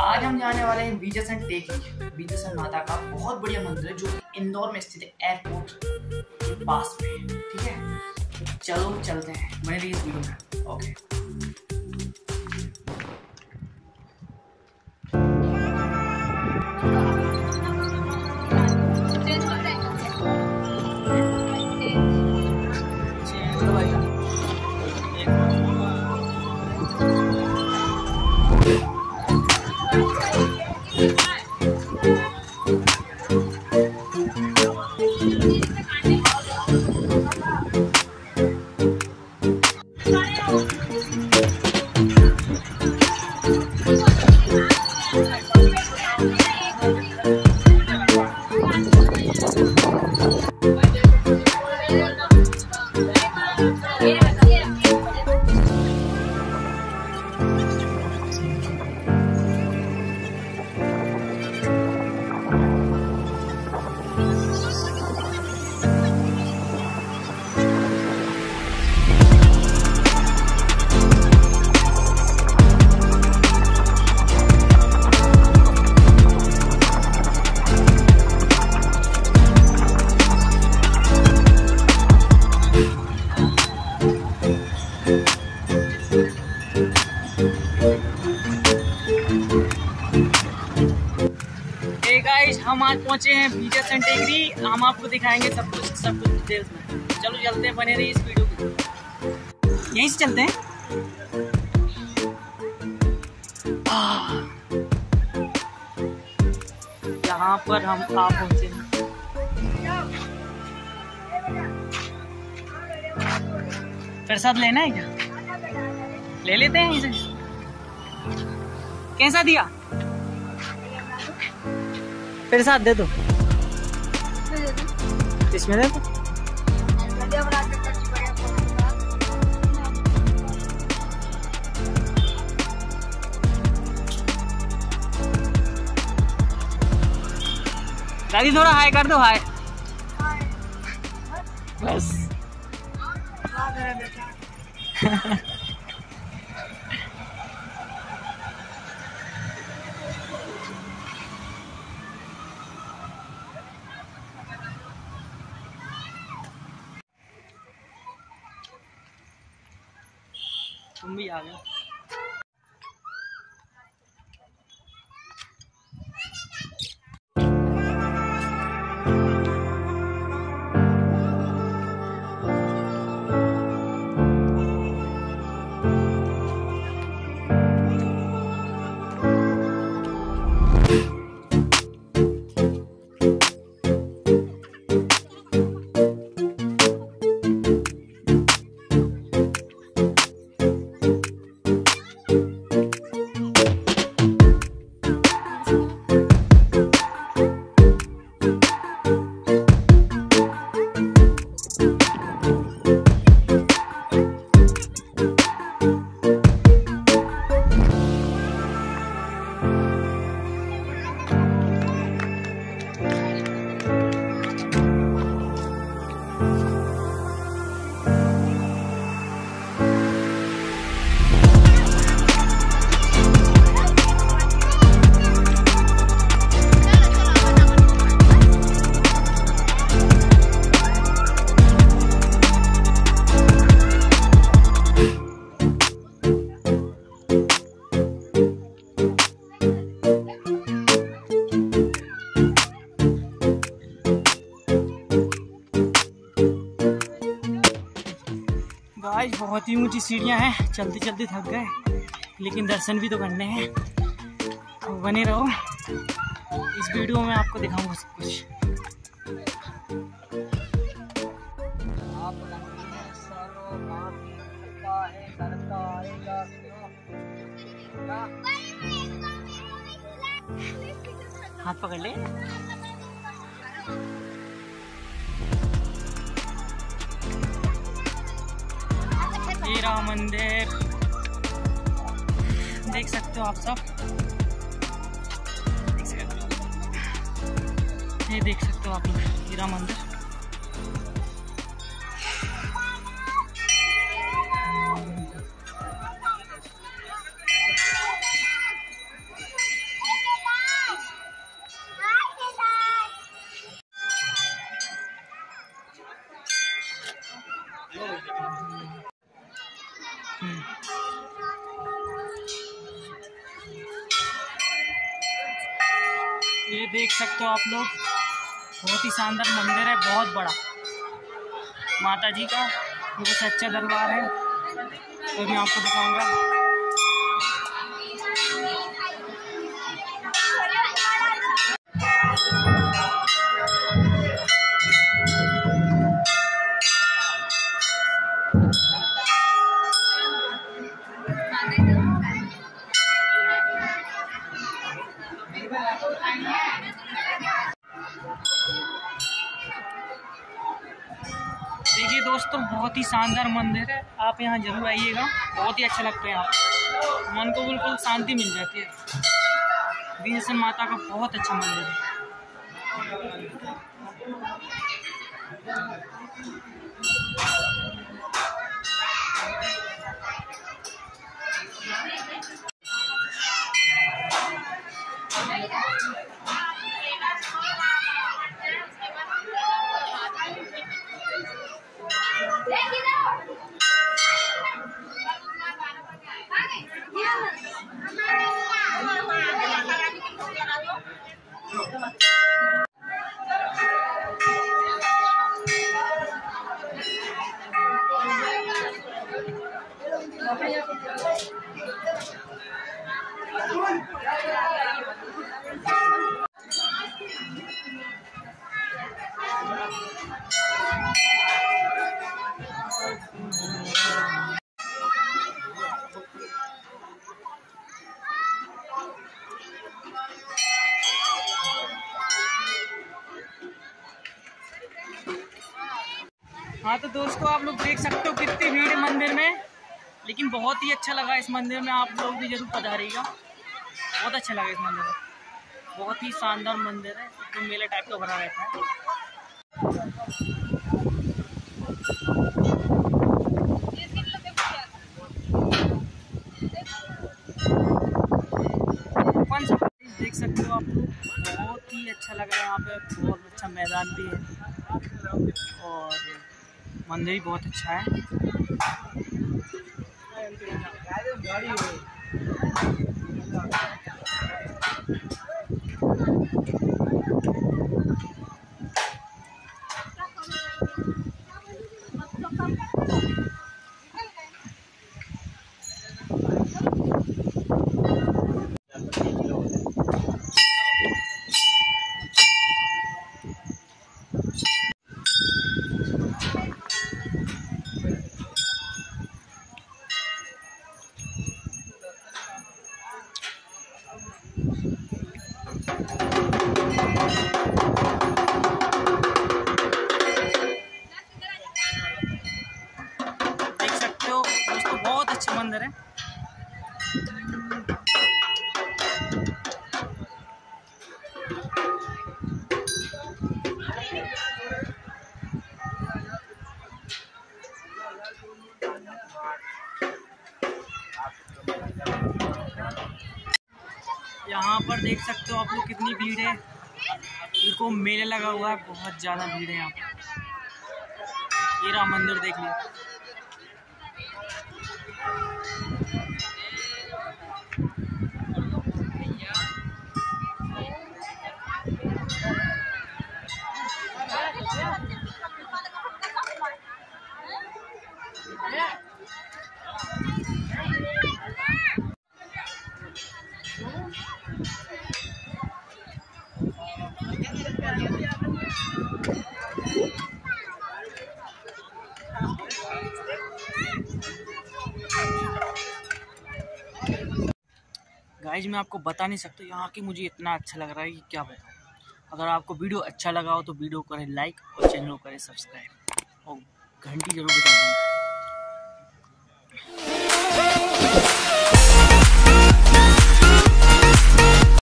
आज हम जाने वाले हैं बीजासन बीजस बीजासन माता का बहुत बढ़िया मंदिर है, जो इंदौर में स्थित है, एयरपोर्ट के पास में, ठीक है? चलो, चलते हैं मैंने भी इस वीडियो में, ओके। हम आज पहुँचे हैं बीजा सेंटेगरी हम आपको दिखाएँगे सब कुछ सब कुछ डिटेल्स में। चलो चलते हैं, बने रहिए इस वीडियो में यहीं से चलते हैं। यहाँ पर हम आ पहुँचे हैं। प्रसाद लेना है क्या? ले लेते हैं इसे। कैसा दिया? फिर साथ दे दो। इसमें दे दो। दादी थोड़ा हाई कर दो हाई बस। तुम भी आ गए। ही ऊँची सीढ़ियाँ हैं। चलते चलते थक गए। लेकिन दर्शन भी तो करने हैं। तो बने रहो। इस वीडियो में आपको दिखाऊँगा सब कुछ। हाथ पकड़ ले। मेरा मंदिर देख सकते हो आप सब। ये देख सकते हो आप लोग हीरा मंदिर ये देख सकते हो आप लोग। बहुत ही शानदार मंदिर है, बहुत बड़ा। माता जी का बहुत सच्चा दरबार है। तो मैं आपको दिखाऊँगा। देखिए दोस्तों, बहुत ही शानदार मंदिर है। आप यहाँ ज़रूर आइएगा। बहुत ही अच्छा लगता है यहाँ मन को बिल्कुल शांति मिल जाती है। बीएसएन माता का बहुत अच्छा मंदिर है। Gracias. हाँ तो दोस्तों, आप लोग देख सकते हो कितनी भीड़ मंदिर में। लेकिन बहुत ही अच्छा लगा इस मंदिर में, आप लोग भी ज़रूर पधारिएगा बहुत अच्छा लगा इस मंदिर में। बहुत ही शानदार मंदिर है एकदम तो मेला टाइप का भरा रहता है। देख सकते हो आप लोग? बहुत ही अच्छा लग रहा है यहाँ पे, बहुत अच्छा मैदान भी है। और मंदिर भी बहुत अच्छा है। अंदर यहाँ पर देख सकते हो आप लोग कितनी भीड़ है। इनको मेला लगा हुआ है, बहुत ज़्यादा भीड़ है यहाँ पर। ये रहा मंदिर देख लिया गाइज़ मैं आपको बता नहीं सकता यहाँ की मुझे इतना अच्छा लग रहा है कि क्या बताऊँ। अगर आपको वीडियो अच्छा लगा हो तो वीडियो करें लाइक और चैनल को करें सब्सक्राइब और घंटी ज़रूर बता दें